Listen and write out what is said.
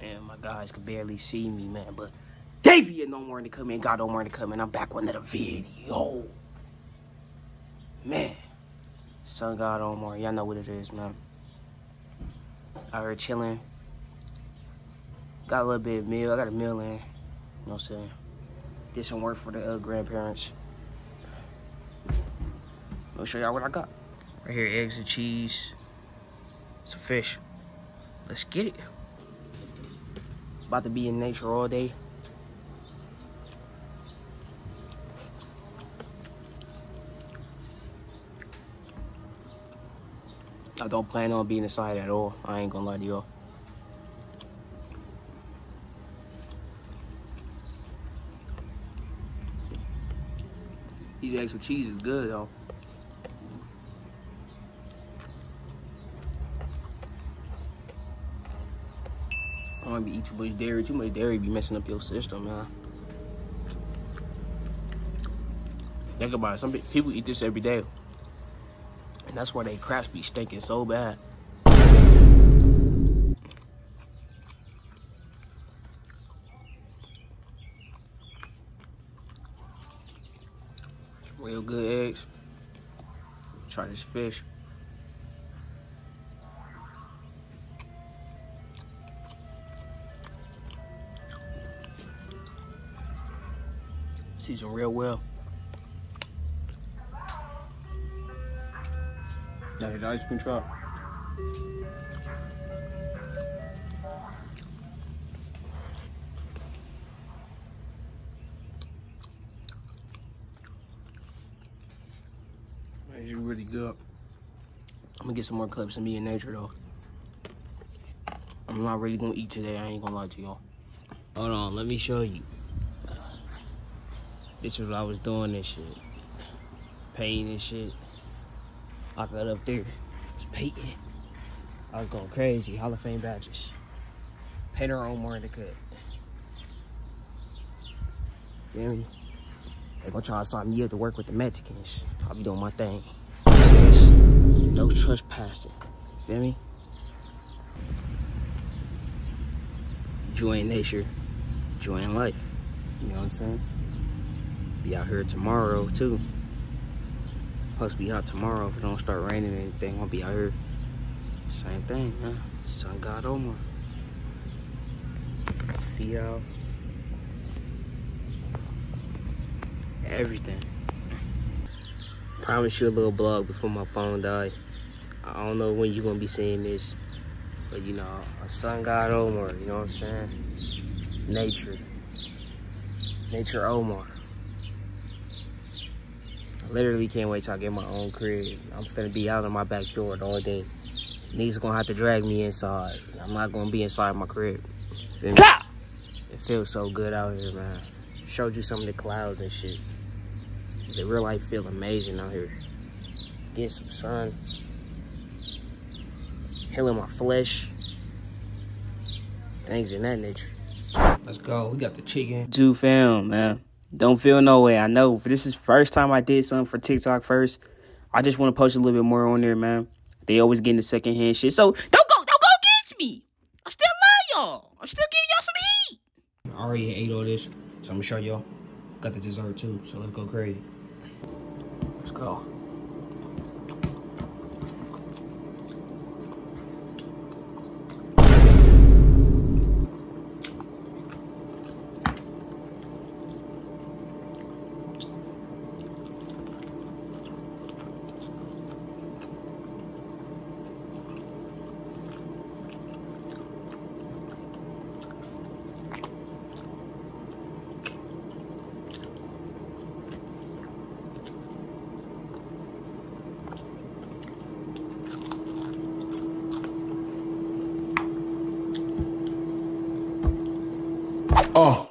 And my guys could barely see me, man. But Davienomar to come in. God no more to come in. I'm back with another video. Man. Sun God Omar. Y'all know what it is, man. Out here chilling. Got a little bit of meal. I got a meal in. You know what I'm saying? Did some work for the uh, grandparents. Let me show y'all what I got. Right here, eggs and cheese. Some fish. Let's get it. About to be in nature all day. I don't plan on being inside at all. I ain't gonna lie to y'all. These eggs with cheese is good though. I don't be eat too much dairy. Too much dairy be messing up your system, man. Think about it. Some people eat this every day. And that's why they craps be stinking so bad. Real good eggs. Try this fish. Season real well. Now the ice cream truck. It's really good. I'm gonna get some more clips of me in nature though. I'm not really gonna eat today, I ain't gonna lie to y'all. Hold on, let me show you. This was what I was doing this shit. Painting and shit. I got up there, painting. I was going crazy, Hall of Fame badges. Painter more in the cut. Feel me? They gonna try to sign me up to work with the Mexicans. I'll be doing my thing. No trespassing. Feel me? Enjoying nature, enjoying life. You know what I'm saying? Be out here tomorrow too. Supposed to be hot tomorrow if it don't start raining or anything. I'll be out here. Same thing, man. Sun God Omar. Feet out. Everything. Promise you a little blog before my phone died. I don't know when you're gonna be seeing this, but you know, a sun god Omar, you know what I'm saying? Nature. Nature Omar. I literally can't wait till I get my own crib. I'm gonna be out in my back backyard all day. Niggas gonna have to drag me inside. I'm not gonna be inside my crib. Feel me? It feels so good out here, man. Showed you some of the clouds and shit. The real life feel amazing out here. Get some sun. Healing my flesh. Things in that nature. Let's go. We got the chicken. Two film, man. Don't feel no way. I know. This is first time I did something for TikTok first. I just want to post a little bit more on there, man. They always getting the second hand shit. So don't go, don't go against me. I still love y'all. I'm still giving y'all some heat. I already ate all this, so I'm gonna show y'all. Got the dessert too, so let's go crazy. Let's go. Oh.